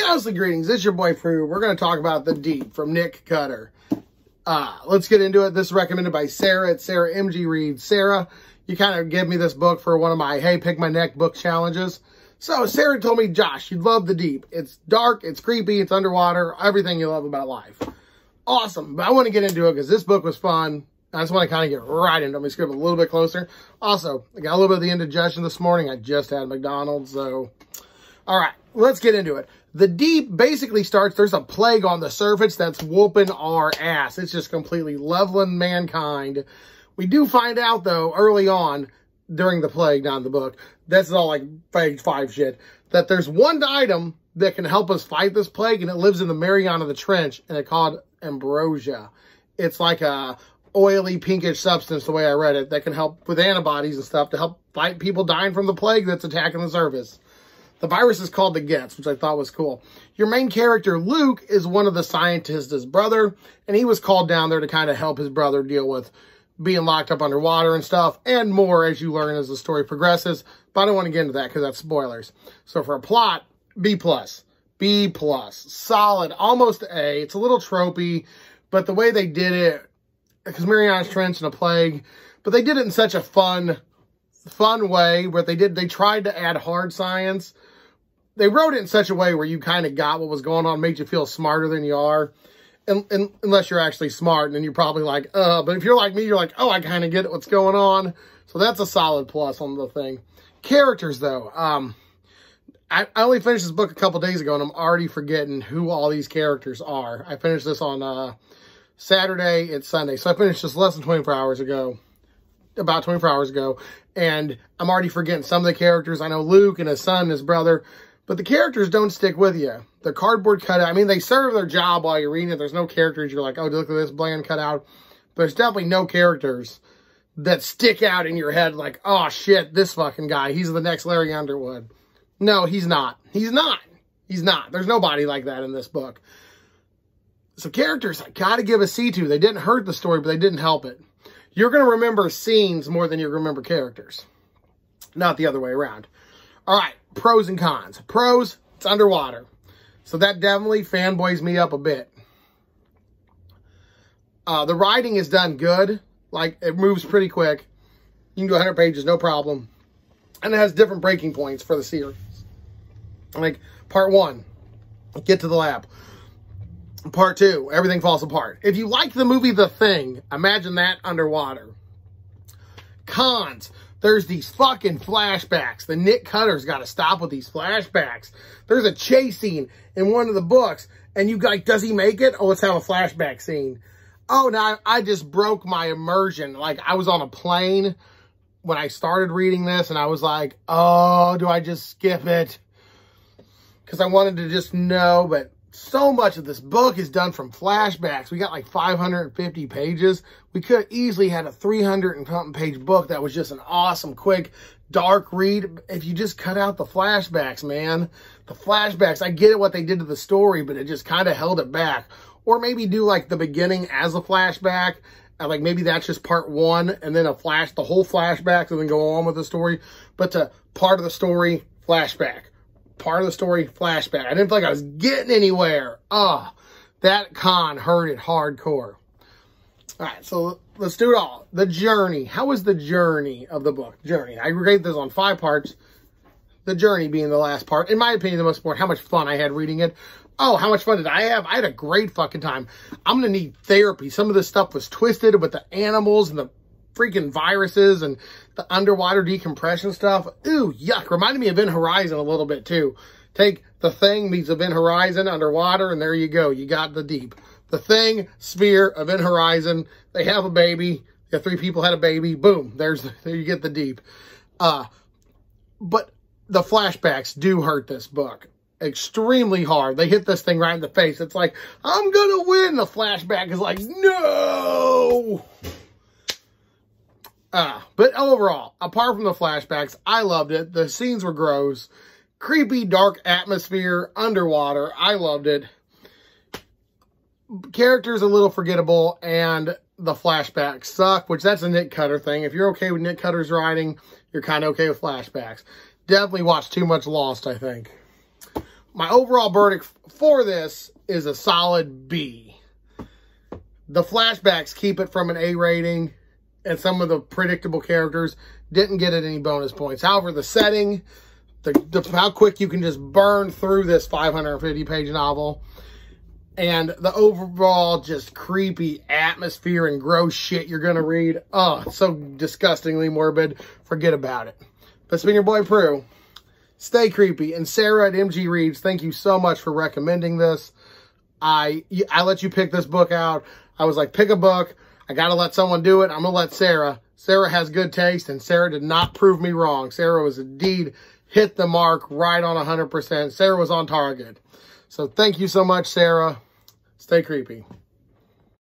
Ghostly greetings. It's your boy Pru. We're going to talk about The Deep from Nick Cutter. Uh, let's get into it. This is recommended by Sara at Sara MG Reads. Sara, you kind of gave me this book for one of my Hey Pick My Neck book challenges. So Sara told me, Josh, you'd love The Deep. It's dark, it's creepy, it's underwater, everything you love about life. Awesome. But I want to get into it because this book was fun. I just want to kind of get right into it. Let me scribble a little bit closer. Also, I got a little bit of the indigestion this morning. I just had McDonald's, so... All right, let's get into it. The deep basically starts, there's a plague on the surface that's whooping our ass. It's just completely leveling mankind. We do find out, though, early on, during the plague, not in the book, that's all like page five shit, that there's one item that can help us fight this plague, and it lives in the Mariana the Trench, and it's called ambrosia. It's like a oily pinkish substance, the way I read it, that can help with antibodies and stuff to help fight people dying from the plague that's attacking the surface. The virus is called the Gets, which I thought was cool. Your main character, Luke, is one of the scientists' his brother, and he was called down there to kind of help his brother deal with being locked up underwater and stuff, and more as you learn as the story progresses. But I don't want to get into that because that's spoilers. So for a plot, B plus. B plus. Solid. Almost A. It's a little tropey, but the way they did it, because Mariana's Trench and a plague, but they did it in such a fun, fun way where they did, they tried to add hard science, they wrote it in such a way where you kind of got what was going on, made you feel smarter than you are. And, and, unless you're actually smart, and then you're probably like, uh, but if you're like me, you're like, oh, I kind of get what's going on. So that's a solid plus on the thing. Characters, though. Um, I, I only finished this book a couple days ago, and I'm already forgetting who all these characters are. I finished this on uh, Saturday. It's Sunday. So I finished this less than 24 hours ago. About 24 hours ago. And I'm already forgetting some of the characters. I know Luke and his son and his brother. But the characters don't stick with you. The cardboard cutout, I mean, they serve their job while you're reading it. There's no characters. You're like, oh, look at this bland cutout. But there's definitely no characters that stick out in your head like, oh, shit, this fucking guy. He's the next Larry Underwood. No, he's not. He's not. He's not. There's nobody like that in this book. So characters, I got to give a C to. They didn't hurt the story, but they didn't help it. You're going to remember scenes more than you remember characters. Not the other way around. All right pros and cons. Pros, it's underwater. So that definitely fanboys me up a bit. Uh, the writing is done good. Like, it moves pretty quick. You can do 100 pages, no problem. And it has different breaking points for the series. Like, part one, get to the lab. Part two, everything falls apart. If you like the movie The Thing, imagine that underwater. Cons, there's these fucking flashbacks. The Nick Cutter's got to stop with these flashbacks. There's a chase scene in one of the books, and you like, does he make it? Oh, let's have a flashback scene. Oh, now I just broke my immersion. Like, I was on a plane when I started reading this, and I was like, oh, do I just skip it? Because I wanted to just know, but so much of this book is done from flashbacks. We got like 550 pages. We could easily had a 300 and something page book that was just an awesome, quick, dark read. If you just cut out the flashbacks, man, the flashbacks, I get it what they did to the story, but it just kind of held it back. Or maybe do like the beginning as a flashback. Like maybe that's just part one and then a flash, the whole flashback and then go on with the story. But to part of the story, flashback part of the story flashback. I didn't feel like I was getting anywhere. Ah, oh, that con hurt it hardcore. All right, so let's do it all. The journey. How was the journey of the book? Journey. I rate this on five parts. The journey being the last part. In my opinion, the most important. How much fun I had reading it. Oh, how much fun did I have? I had a great fucking time. I'm going to need therapy. Some of this stuff was twisted with the animals and the freaking viruses and the underwater decompression stuff. Ooh, yuck. Reminded me of Event Horizon a little bit too. Take the thing meets Event Horizon underwater and there you go. You got the deep. The thing, sphere, Event Horizon. They have a baby. The three people had a baby. Boom. There's, there you get the deep. Uh, but the flashbacks do hurt this book extremely hard. They hit this thing right in the face. It's like, I'm going to win. The flashback is like, no. Uh, but overall, apart from the flashbacks, I loved it. The scenes were gross. Creepy, dark atmosphere, underwater. I loved it. Characters a little forgettable, and the flashbacks suck, which that's a Nick Cutter thing. If you're okay with Nick Cutter's writing, you're kind of okay with flashbacks. Definitely watched too much Lost, I think. my overall verdict for this is a solid B. The flashbacks keep it from an A rating, and some of the predictable characters didn't get any bonus points. However, the setting, the, the how quick you can just burn through this 550 page novel, and the overall just creepy atmosphere and gross shit you're to read. Oh, so disgustingly morbid. Forget about it. That's been your boy Pru. Stay creepy. And Sara at MG Reads, thank you so much for recommending this. I I let you pick this book out. I was like, pick a book. I got to let someone do it. I'm going to let Sara. Sara has good taste, and Sara did not prove me wrong. Sara was indeed hit the mark right on 100%. Sara was on target. So thank you so much, Sara. Stay creepy.